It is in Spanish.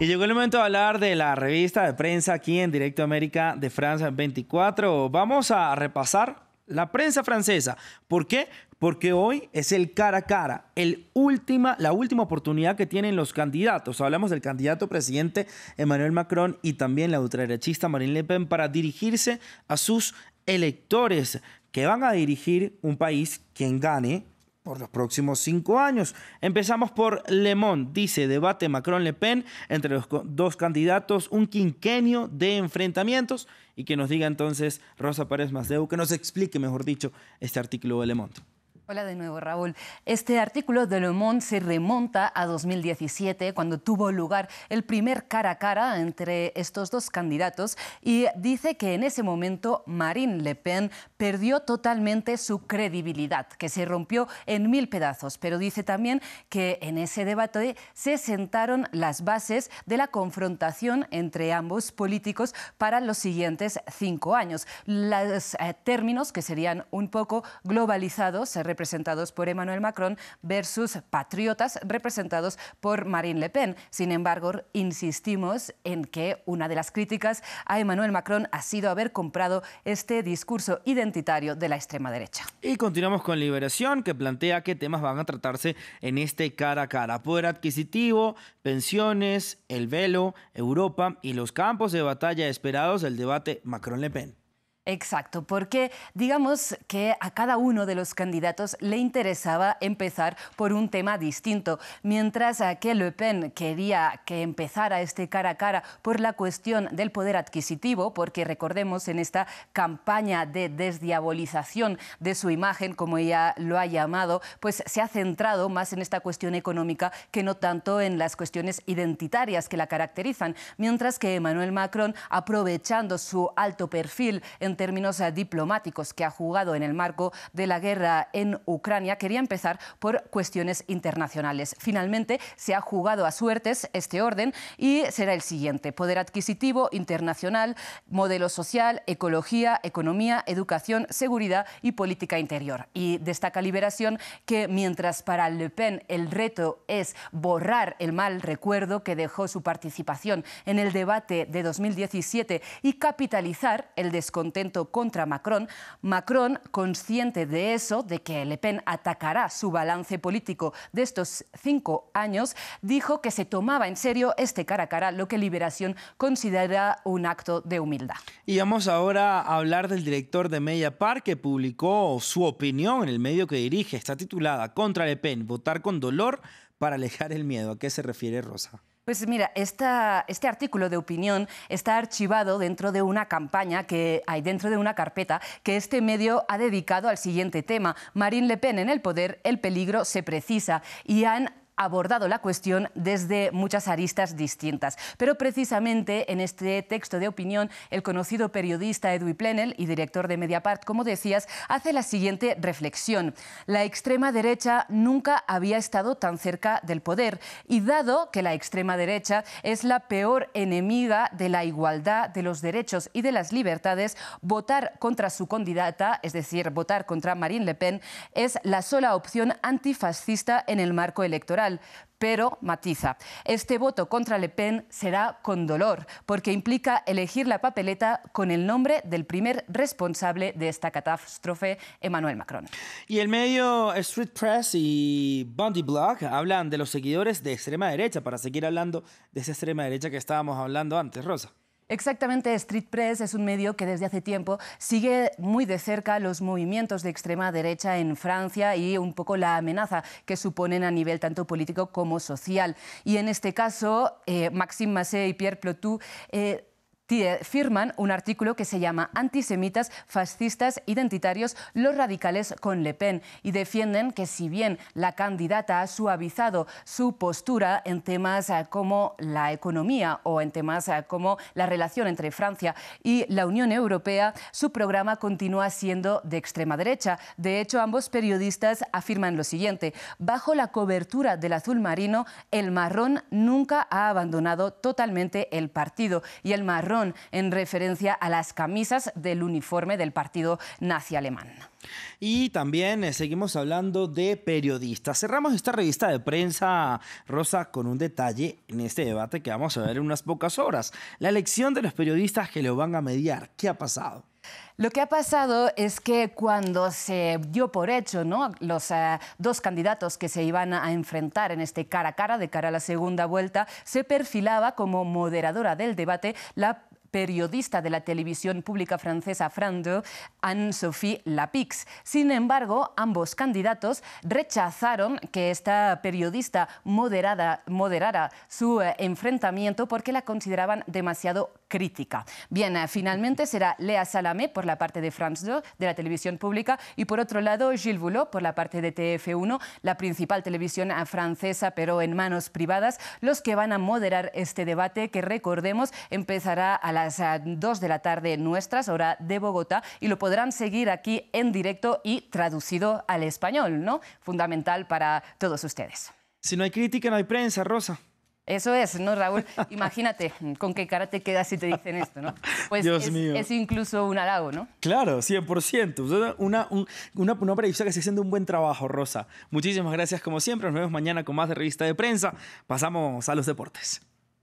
Y llegó el momento de hablar de la revista de prensa aquí en Directo América de Francia 24. Vamos a repasar la prensa francesa. ¿Por qué? Porque hoy es el cara a cara, la última oportunidad que tienen los candidatos. Hablamos del candidato presidente Emmanuel Macron y también la ultraderechista Marine Le Pen para dirigirse a sus electores que van a dirigir un país quien gane por los próximos cinco años. Empezamos por Le Monde. Dice, debate Macron-Le Pen entre los dos candidatos, un quinquenio de enfrentamientos. Y que nos diga entonces Rosa Pérez Masdeu, que nos explique, mejor dicho, este artículo de Le Monde. Hola de nuevo, Raúl. Este artículo de Le Monde se remonta a 2017, cuando tuvo lugar el primer cara a cara entre estos dos candidatos y dice que en ese momento Marine Le Pen perdió totalmente su credibilidad, que se rompió en mil pedazos, pero dice también que en ese debate se sentaron las bases de la confrontación entre ambos políticos para los siguientes cinco años. Los eh, términos que serían un poco globalizados se representados por Emmanuel Macron versus patriotas representados por Marine Le Pen. Sin embargo, insistimos en que una de las críticas a Emmanuel Macron ha sido haber comprado este discurso identitario de la extrema derecha. Y continuamos con Liberación, que plantea qué temas van a tratarse en este cara a cara. Poder adquisitivo, pensiones, el velo, Europa y los campos de batalla esperados del debate Macron-Le Pen. Exacto, porque digamos que a cada uno de los candidatos le interesaba empezar por un tema distinto, mientras que Le Pen quería que empezara este cara a cara por la cuestión del poder adquisitivo, porque recordemos en esta campaña de desdiabolización de su imagen, como ella lo ha llamado, pues se ha centrado más en esta cuestión económica que no tanto en las cuestiones identitarias que la caracterizan, mientras que Emmanuel Macron, aprovechando su alto perfil en términos eh, diplomáticos que ha jugado en el marco de la guerra en Ucrania, quería empezar por cuestiones internacionales. Finalmente se ha jugado a suertes este orden y será el siguiente. Poder adquisitivo, internacional, modelo social, ecología, economía, educación, seguridad y política interior. Y destaca Liberación que mientras para Le Pen el reto es borrar el mal recuerdo que dejó su participación en el debate de 2017 y capitalizar el descontento contra Macron, Macron, consciente de eso, de que Le Pen atacará su balance político de estos cinco años, dijo que se tomaba en serio este cara a cara, lo que Liberación considera un acto de humildad. Y vamos ahora a hablar del director de Mediapart que publicó su opinión en el medio que dirige. Está titulada Contra Le Pen, votar con dolor para alejar el miedo. ¿A qué se refiere Rosa? Pues mira, este artículo de opinión está archivado dentro de una campaña que hay dentro de una carpeta que este medio ha dedicado al siguiente tema. Marine Le Pen en el poder, el peligro se precisa. Y han abordado la cuestión desde muchas aristas distintas. Pero precisamente en este texto de opinión, el conocido periodista Edwin Plenel y director de Mediapart, como decías, hace la siguiente reflexión. La extrema derecha nunca había estado tan cerca del poder y dado que la extrema derecha es la peor enemiga de la igualdad, de los derechos y de las libertades, votar contra su candidata, es decir, votar contra Marine Le Pen, es la sola opción antifascista en el marco electoral pero matiza, este voto contra Le Pen será con dolor, porque implica elegir la papeleta con el nombre del primer responsable de esta catástrofe, Emmanuel Macron. Y el medio Street Press y Bundy Blog hablan de los seguidores de extrema derecha, para seguir hablando de esa extrema derecha que estábamos hablando antes, Rosa. Exactamente, Street Press es un medio que desde hace tiempo sigue muy de cerca los movimientos de extrema derecha en Francia y un poco la amenaza que suponen a nivel tanto político como social. Y en este caso, eh, Maxime Massé y Pierre Plotou eh, firman un artículo que se llama Antisemitas, fascistas, identitarios, los radicales con Le Pen y defienden que si bien la candidata ha suavizado su postura en temas eh, como la economía o en temas eh, como la relación entre Francia y la Unión Europea, su programa continúa siendo de extrema derecha. De hecho, ambos periodistas afirman lo siguiente, bajo la cobertura del azul marino, el marrón nunca ha abandonado totalmente el partido y el marrón en referencia a las camisas del uniforme del partido nazi alemán. Y también eh, seguimos hablando de periodistas. Cerramos esta revista de prensa, Rosa, con un detalle en este debate que vamos a ver en unas pocas horas. La elección de los periodistas que lo van a mediar. ¿Qué ha pasado? Lo que ha pasado es que cuando se dio por hecho ¿no? los eh, dos candidatos que se iban a enfrentar en este cara a cara de cara a la segunda vuelta, se perfilaba como moderadora del debate la periodista de la televisión pública francesa France Anne-Sophie Lapix. Sin embargo, ambos candidatos rechazaron que esta periodista moderada, moderara su eh, enfrentamiento porque la consideraban demasiado crítica. Bien, eh, finalmente será Léa Salamé por la parte de France 2, de la televisión pública, y por otro lado Gilles Boulot por la parte de TF1, la principal televisión eh, francesa, pero en manos privadas, los que van a moderar este debate que, recordemos, empezará a las 2 de la tarde nuestras, hora de Bogotá, y lo podrán seguir aquí en directo y traducido al español, ¿no? Fundamental para todos ustedes. Si no hay crítica, no hay prensa, Rosa. Eso es, ¿no, Raúl? Imagínate con qué cara te quedas si te dicen esto, ¿no? Pues Dios es, mío. es incluso un halago, ¿no? Claro, 100%. Una, una, una, una periodista que está haciendo un buen trabajo, Rosa. Muchísimas gracias, como siempre. Nos vemos mañana con más de revista de prensa. Pasamos a los deportes.